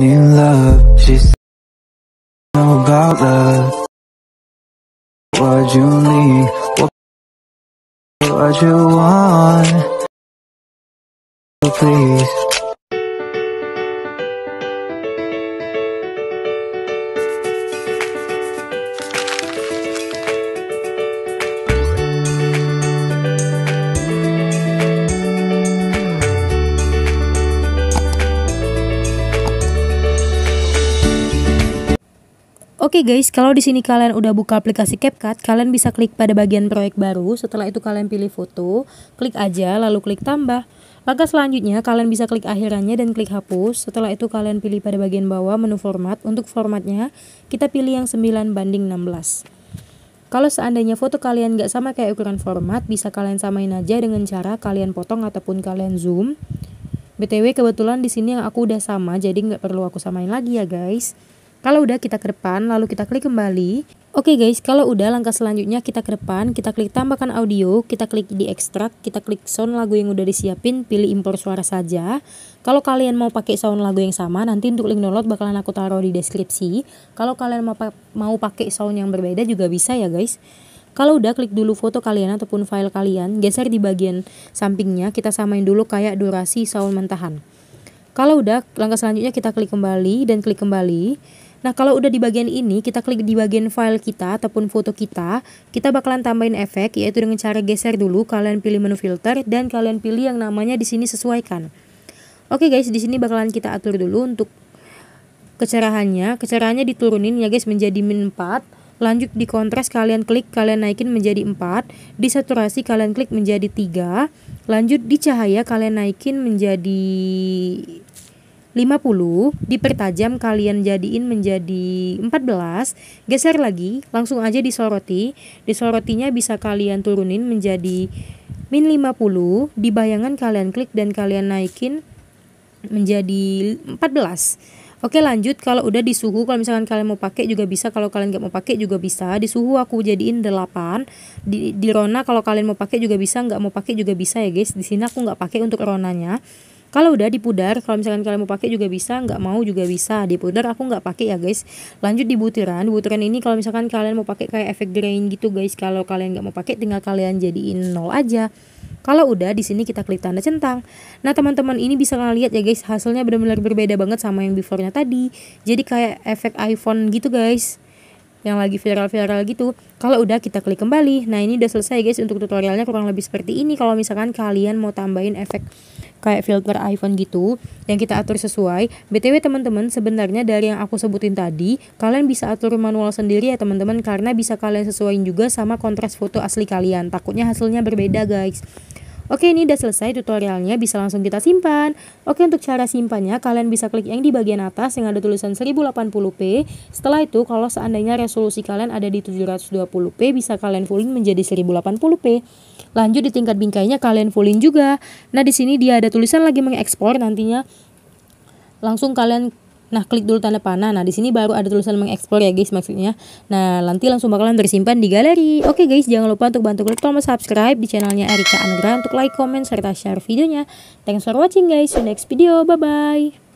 need love. She She's know about love. What you need, what, what you want. Please. Oke guys, kalau di sini kalian udah buka aplikasi CapCut, kalian bisa klik pada bagian proyek baru. Setelah itu kalian pilih foto, klik aja, lalu klik tambah. Langkah selanjutnya kalian bisa klik akhirannya dan klik hapus. Setelah itu kalian pilih pada bagian bawah menu format. Untuk formatnya, kita pilih yang 9 banding 16. Kalau seandainya foto kalian nggak sama kayak ukuran format, bisa kalian samain aja dengan cara kalian potong ataupun kalian zoom. BTW kebetulan di sini yang aku udah sama, jadi nggak perlu aku samain lagi ya guys. Kalau udah kita ke depan, lalu kita klik kembali. Oke guys, kalau udah langkah selanjutnya kita ke depan, kita klik tambahkan audio, kita klik di ekstrak, kita klik sound lagu yang udah disiapin, pilih impor suara saja. Kalau kalian mau pakai sound lagu yang sama, nanti untuk link download bakalan aku taruh di deskripsi. Kalau kalian mau, mau pakai sound yang berbeda juga bisa ya guys. Kalau udah klik dulu foto kalian ataupun file kalian, geser di bagian sampingnya, kita samain dulu kayak durasi sound mentahan. Kalau udah, langkah selanjutnya kita klik kembali dan klik kembali. Nah, kalau udah di bagian ini, kita klik di bagian file kita ataupun foto kita, kita bakalan tambahin efek yaitu dengan cara geser dulu, kalian pilih menu filter dan kalian pilih yang namanya di sini sesuaikan. Oke guys, di sini bakalan kita atur dulu untuk kecerahannya. Kecerahannya diturunin ya guys menjadi min 4. Lanjut di kontras kalian klik, kalian naikin menjadi 4. Di saturasi kalian klik menjadi 3. Lanjut di cahaya kalian naikin menjadi 50 dipertajam kalian jadiin menjadi 14 geser lagi langsung aja disoroti. Disorotinya bisa kalian turunin menjadi min 50 di bayangan kalian klik dan kalian naikin menjadi 14 Oke lanjut. Kalau udah di suhu kalau misalkan kalian mau pakai juga bisa. Kalau kalian nggak mau pakai juga bisa. Di suhu aku jadiin 8 di, di rona kalau kalian mau pakai juga bisa. Nggak mau pakai juga bisa ya guys. Di sini aku nggak pakai untuk ronanya kalau udah dipudar, kalau misalkan kalian mau pakai juga bisa, nggak mau juga bisa. Dipudar aku nggak pakai ya guys. Lanjut di butiran. Di butiran ini kalau misalkan kalian mau pakai kayak efek grain gitu guys. Kalau kalian nggak mau pakai, tinggal kalian jadiin nol aja. Kalau udah di sini kita klik tanda centang. Nah teman-teman ini bisa ngeliat ya guys hasilnya benar-benar berbeda banget sama yang beforenya tadi. Jadi kayak efek iPhone gitu guys yang lagi viral-viral gitu. Kalau udah kita klik kembali. Nah, ini udah selesai guys untuk tutorialnya kurang lebih seperti ini kalau misalkan kalian mau tambahin efek kayak filter iPhone gitu yang kita atur sesuai. BTW teman-teman, sebenarnya dari yang aku sebutin tadi, kalian bisa atur manual sendiri ya teman-teman karena bisa kalian sesuaiin juga sama kontras foto asli kalian. Takutnya hasilnya berbeda guys. Oke ini udah selesai tutorialnya bisa langsung kita simpan. Oke untuk cara simpannya kalian bisa klik yang di bagian atas yang ada tulisan 1080p Setelah itu kalau seandainya resolusi kalian ada di 720p bisa kalian fullin menjadi 1080p Lanjut di tingkat bingkainya kalian fullin juga. Nah di sini dia ada tulisan lagi mengekspor nantinya. Langsung kalian Nah, klik dulu tanda panah. Nah, di sini baru ada tulisan mengekspor ya, guys, maksudnya. Nah, nanti langsung bakalan tersimpan di galeri. Oke, guys, jangan lupa untuk bantu klik tombol subscribe di channelnya Erika Anugrah untuk like, comment, serta share videonya. Thanks for watching, guys. See you next video. Bye-bye.